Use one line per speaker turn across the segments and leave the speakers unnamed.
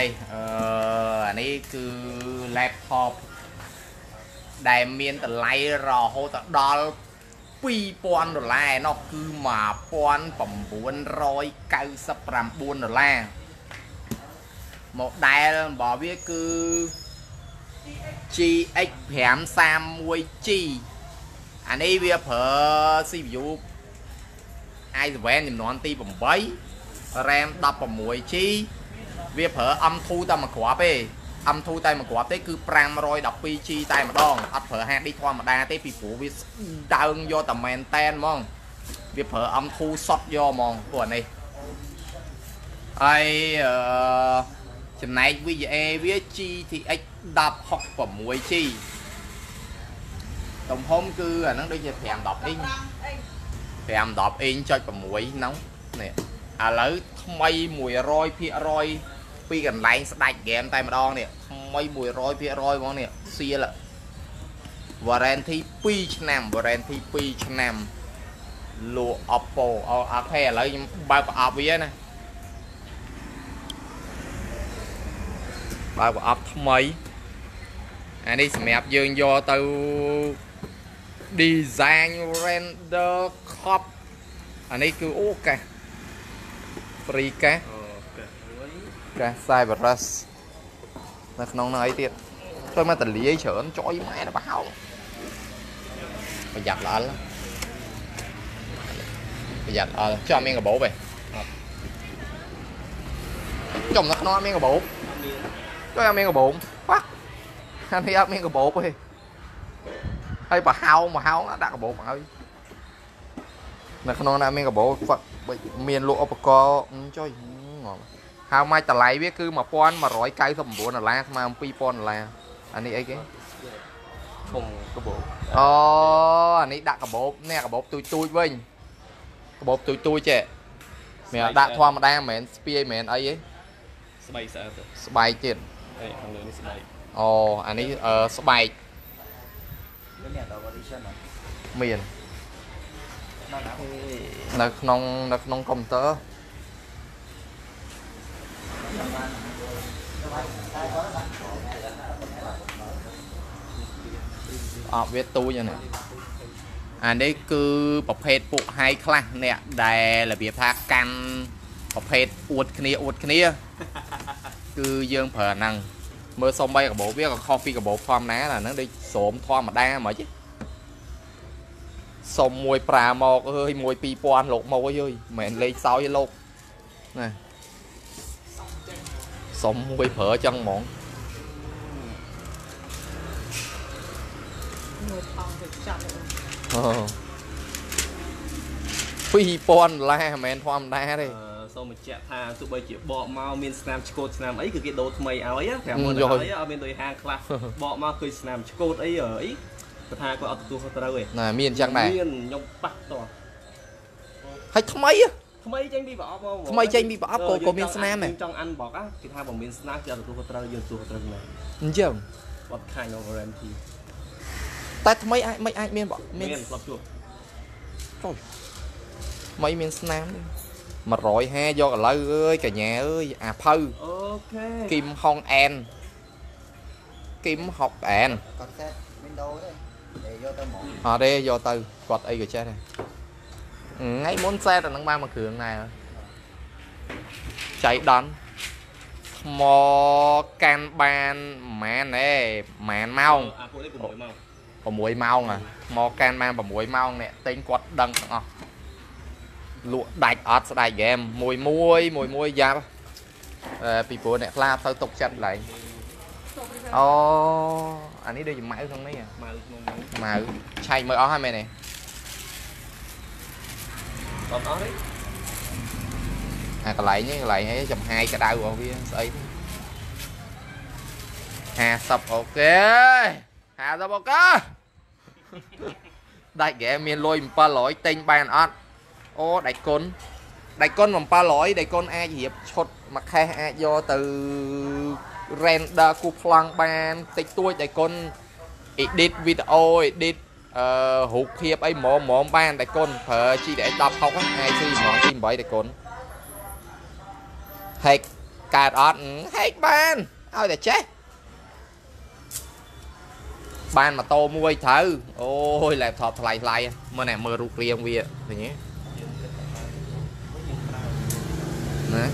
នេះអឺអានេះគឺ laptop ដែលមានតម្លៃរហូតដល់2000ដុល្លារឯណោះគឺ1999ដុល្លារ model របស់វាគឺ GX 531G អានេះវាប្រើ CPU i7 ចំនួនទី8 RAM 16G វាប្រើ M2 តែមួយគ្រាប់ទេ M2 តែមួយគ្រាប់ទេគឺ 512G តែម្ដងអត់ប្រើ HD ធម្មតាទេពីព្រោះវាដើងយកតែមែនតែនហ្មងវាប្រើ M2 សុតយកហ្មងពួកអានេះហើយអឺចំណែក VGA វា GTX 1066G ទំហំគឺអាហ្នឹងដូចជា5 10អ៊ីង5 10អ៊ីងចុច6ហ្នឹងនេះឥឡូវថ្មី100% ពីកន្លែងស្ដាច់ហ្គេមតែម្ដងនេះថ្មី100%ហ្មងនេះសៀល warranty 2ឆ្នាំ warranty 2ឆ្នាំលក់ Oppo អូខេឥឡូវខ្ញុំបើកប្រអប់វាណាបើកប្រអប់ថ្មីអានេះសម្រាប់យើងយកទៅ design render cop អានេះគឺអូកាស free កាស
អូកែមួយ
កាស Cyberus នៅក្នុងហ្នឹងអីទៀតចូលមកតលាយច្រើនចុយម៉ែទៅបោប្រយ័ត្នល្អល់ប្រយ័ត្នអល់ចាំមានកបោបឯងចំនៅក្នុងអត់មានកបោប
មាន
ចុយអត់មានកបោបប៉ះអានេះអត់មានកបោបទេហើយប្រហោងប្រហោងដាក់កបោបហើយនៅក្នុងហ្នឹងអត់មានកបោបហ្វាក់មានលក់ឧបករណ៍ចុយងំ ហើយមកតម្លៃវាគឺ1199ដុល្លារស្មើនឹង2000ដុល្លារអានេះអីគេ
ធំកបោ
អូអានេះដាក់កាបូបនេះកាបូបទូចទូចវិញកាបូបទូចទូចចេះមានដាក់ធម្មតាមិនមែនស្ពាយមិនមែនអីទេ
ស្បែកស្អាតទៅ
ស្បែកទៀត
អេខាងលើនេះស្បែក
អូអានេះអឺស្បែក
Cái này là audition à?
មាន
Nó nào?
នៅក្នុងនៅក្នុងកុំព្យូទ័រ អត់វាទូចហ្នឹងអានេះគឺប្រភេទពួក high class អ្នកដែលរបៀបថាកាន់ប្រភេទអួតគ្នាអួតគ្នា គឺយើងប្រើអាហ្នឹងមើលសំបីកាបូបវាក៏ខុសពីកាបូបធម្មតាអាហ្នឹងដូចស្រោមធម្មតាហ្មងទេសុំមួយប្រាមកអើយមួយ2000លោកមកអើយមិនមែនលេខសោយទេលោកណា សុំមួយប្រើចឹងហ្មង
មួយថងទៅចាប់
អឺ2000ដុល្លារមិនមែនធម្មតាទេ
អឺសូមបញ្ជាក់ថាទោះបីជាបកមកមានស្នាមឆ្កូតស្នាមអីគឺគេដូរថ្មីឲ្យណា50000
យ
ឲ្យ
ល់
អត់មានដូចហាងខ្លះបកមកឃើញស្នាមឆ្កូតអីអីគាត់ថាគាត់អត់ទទួលខុសត្រូវទេ
ណាមានចឹងដែរ
មានខ្ញុំប៉ះតោះ
ហើយថ្មីហ៎
ថ្មីចេញពីប្រអប់មក
ថ្មីចេញពីប្រអប់ក៏ក៏មានស្នាមដែរ
យើងចង់អានបក á គេថាបើមានស្នាមគេអត់ទទួលខុសត្រូវយើងទទួលខុសត្រូវណា
អញ្ចឹង
បត់ខាញ់នៅ warranty
តែថ្មីអាចមិនអាចមានបងមា
មាននធ្លាប់ជួប
ថ្មីមានស្នាមទេ150យកឥឡូវអើយកញ្ញាអើយអាភៅ
អូខេ
គីមហុងអែនគីមហុកអែន
Còn set Windows đấy Để vô tao mổ
អត់ទេយកទៅគាត់អីក៏ចេះដែរ ថ្ងៃមុនសេតអានឹងបានមួយគ្រឿងដែរចៃដន់ថ្មកាន់បានប្រហែលទេប្រហែលម៉ោង
អាពួកនេះ6ម៉ោង
6ម៉ោងហ៎ថ្មកាន់បាន6ម៉ោងអ្នកទិញគាត់ដឹងទាំងអស់លក់ដាច់អត់ស្ដាច់ហ្គេមមួយមួយមួយមួយយ៉ាប់អឺពីព្រោះអ្នកខ្លះទៅទុកចិត្តឡើងអូអានេះដូចជាម៉ៅក្នុងនេះហ៎
ម៉ៅក្នុងហ្នឹង
ម៉ៅឆែកមើលអស់ហើយមែនទេ
អត់អស់ទេ
អាកន្លែងនេះកន្លែងនេះចំហាយក្តៅរបស់វាស្អី50អូខេ50អូខេដាច់ហ្គេមមានលុយ700ទិញបានអត់អូដាច់គុណដាច់គុណ700ដាច់គុណអាចរៀបឈុតមួយខេសអាចយកទៅ render គូប្លង់បានតិចតួចដាច់គុណ edit វីដេអូ edit អឺរូបភាពអីហ្មងហ្មងបានដាច់គុណប្រើ GTX 1060ហ្នឹង IC ហ្មងទី8ដាច់គុណ hack កើតអត់ហែកបានឲ្យតែចេះបានម៉ូតូមួយត្រូវអូយ laptop ថ្លៃថ្លៃមើលណែមើលរូបរាងវាឃើញទេណា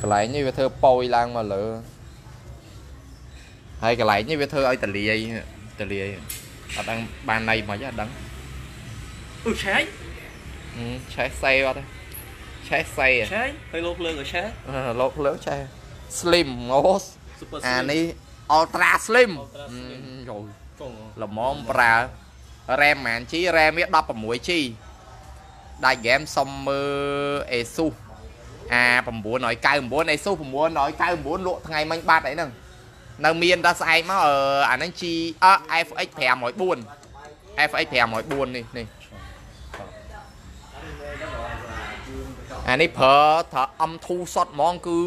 កន្លែងនេះវាធ្វើប៉ោយឡើងមកលើ ហើយកន្លែងនេះវាធ្វើឲ្យតលាយតលាយអត់ដឹងបានណៃមិនអត់ដឹង
អឺឆែក
Ừ, trái xe qua đây trái xe
ឆែកហើយលោកភ្លើងក៏ឆែក
à lột lớn trái slim ngố
super
à
slim
ni ultra slim
Ultra
Ừ,
slim.
rồi
កង
là món pra ram màn chí ram biết đắp vào mũi chi đại game xong mơ Asus à bầm búa nói cay bầm búa Asus bầm búa nói cay bầm búa lộ ngày manh bát đấy nè nâng miên ta sai mà ờ à nó chi à FX thèm mỗi buồn FX thèm mỗi buồn đi này អានេះប្រើថា M2 សុតហ្មងគឺ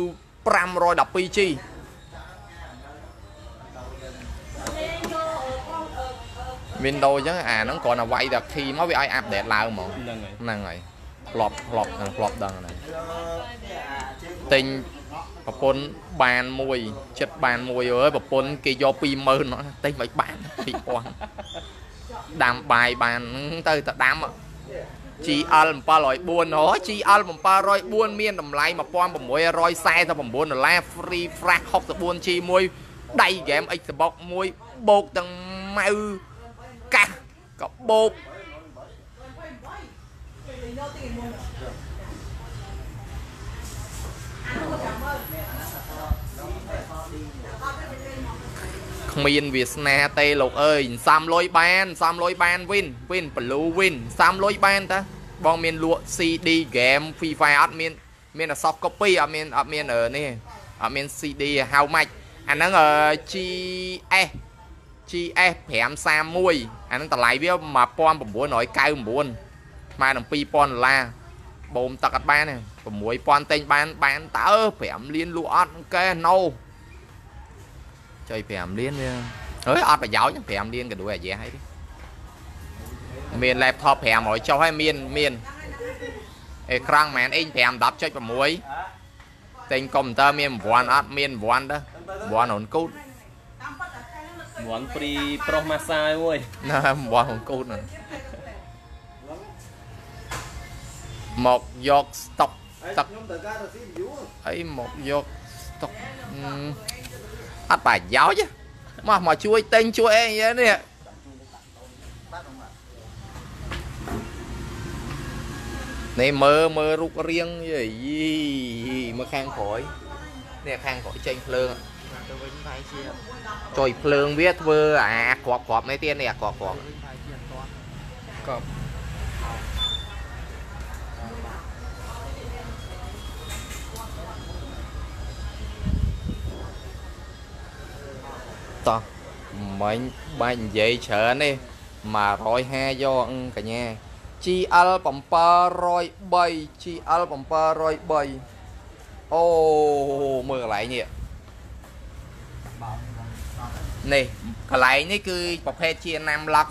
512G Windows អញ្ចឹងអាហ្នឹងគ្រាន់តែវាយតែ key មកវាឲ្យ update ឡើងហ្មង
ហ្នឹងហើយ
ហ្នឹងហើយផ្លប់ផ្លប់ហ្នឹងផ្លប់ដឹងហ្នឹងទិញ ប្រពន្ធបានមួយចិត្តបានមួយអើយប្រពន្ធគេយក20000ហ្នឹងទិញមិនបាន2000ដាំបាយបានហ្នឹងទៅតែដាំ GL 704អូ GL 704មានតម្លៃ1649ដុល្លារ free flash 64G មួយដៃ game Xbox មួយបូកទាំងម៉ៅកាសក៏បូក គ្មានវាសនាទេលោកអើយសំលុយបានសំលុយបានវិនវិនបលូវិនសំលុយបានតាបងមានលក់ CD game Free Fire អត់មាន មានតែ soft copy អត់មានអត់មានអឺនេះអត់មាន CD how much អាហ្នឹងអឺ GS GS 531អាហ្នឹងតម្លៃវា1999ស្មើនឹង2000ដុល្លារ បូមទឹកអត់បានទេ6000ទិញបានបានតើ5លានលក់អត់កែ no ចុយ5លានវាអើយអត់ប្រយោជន៍5លានក៏ដូចអាយ៉េះហើយទេមាន laptop 500ចុះហើយមានមានអេក្រង់មែនអេង5 10.6ទិញកុំព្យូទ័រមាន9អត់មាន9ទៅ9អូនគូត
មួយព្រីប្រុសម៉ាសាមួយ
ណា9អូនគូតហ្មកយក stock ទឹក
ខ្ញុំទៅការទៅស៊ីយូ
អីមកយក stock អត់ប្រយោជន៍ទេមកមកជួយទិញជួយអីយ៉ាងនេះ
បាត់ហ្នឹងបាទ
នេះមើលមើលរូបរាងយីមើលខាងក្រោយនេះខាងក្រោយចេញភ្លើង
ទៅវិញផាយជា
ចុយភ្លើងវាធ្វើអាក្របក្របនេះទៀតនេះអាក្របក្រប
វិញផាយជាអត់ទាន់
កប់ តោះមិញបាញ់និយាយច្រើននេះ150យកអឺកញ្ញា GL 703 GL 703អូមើលកន្លែងនេះ
បោក
នេះកន្លែងនេះគឺប្រភេទជាណាំឡុក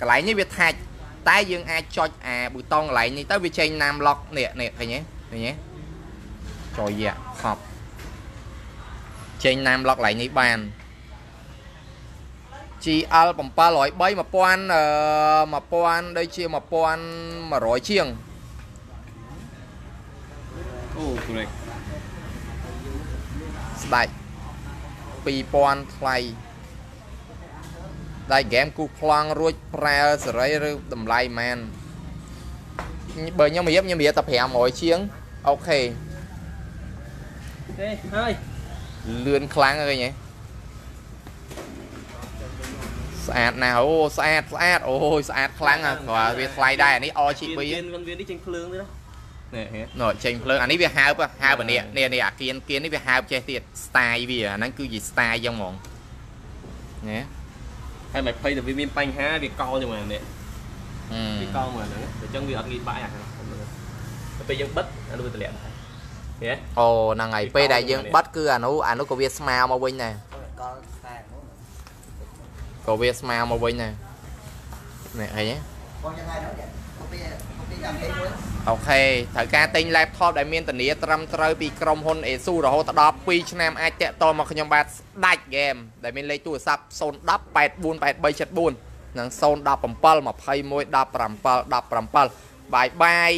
កន្លែងនេះវាថាច់តែយើងអាចចុចអាប៊ូតុងកន្លែងនេះទៅវាចេញណាំឡុកនេះនេះឃើញទេឃើញទេចុយយ៉ាខប់ចេញណាំឡុកកន្លែងនេះបាន GL 703 1000អឺ1000ដូចជា1100ជាង
អូ correct
ស្ដាច់2000ថ្លៃដៃហ្គេមគូប្លង់រួចប្រើសេរីឬតម្លៃម៉ានបើខ្ញុំរៀបខ្ញុំរៀបតែ500ជាងអូខេ
ទេហើយ
លឿនខ្លាំងឃើញទេ ស្អាតណាស់អូស្អាតស្អាតអូយស្អាតខ្លាំងណាស់ព្រោះវាថ្លៃដែរអានេះ RGB
វាវាវានេះចេញភ្លើងទេណានេះហេ
ណូចេញភ្លើងអានេះវាហើបហើបអានេះនេះនេះអាគៀនគៀននេះវាហើបចេះទៀត style វាអាហ្នឹងគឺជា style ចឹងហ្មងណា
ហើយមិនភ័យតែវាមានបញ្ហាវាកលជាមួយអានេះ
អឺ
វាកលមួយអាហ្នឹងអញ្ចឹងវាអត់ងាយបាក់អាហ្នឹងទៅពេលយើងបិទអានោះវាតម្លាក់ដែរហេ
អូហ្នឹងហើយពេលដែលយើងបិទគឺអានោះអានោះក៏វាស្មាមកវិញដែរ
កលខ្សែនោះ
ក៏វាស្មាមកវិញដែរនេះឃើញទេ
បងយ៉ាងហើយនោះកូពីកូពីតាមគេមួយ
អូខេត្រូវការទិញ laptop ដែលមានធានាត្រឹមត្រូវពីក្រុមហ៊ុន ASUS រហូតដល់2ឆ្នាំអាចតាក់ទងមកខ្ញុំបាទស្ដាច់ហ្គេមដែលមានលេខទូរស័ព្ទ010 848374និង017 21 17 17បាយបាយ